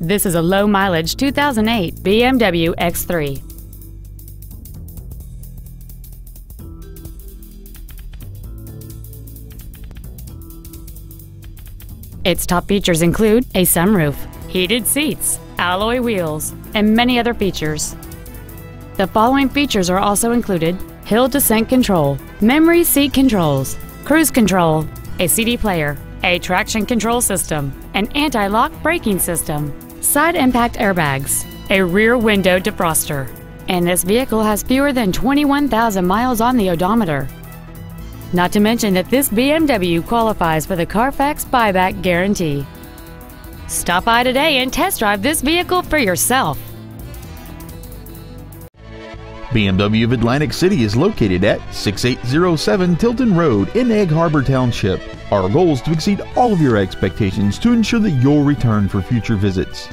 This is a low mileage 2008 BMW X3. Its top features include a sunroof, heated seats, alloy wheels, and many other features. The following features are also included hill descent control, memory seat controls, cruise control, a CD player, a traction control system, an anti-lock braking system, side impact airbags, a rear window defroster, and this vehicle has fewer than 21,000 miles on the odometer. Not to mention that this BMW qualifies for the Carfax buyback guarantee. Stop by today and test drive this vehicle for yourself. BMW of Atlantic City is located at 6807 Tilton Road in Egg Harbor Township. Our goal is to exceed all of your expectations to ensure that you'll return for future visits.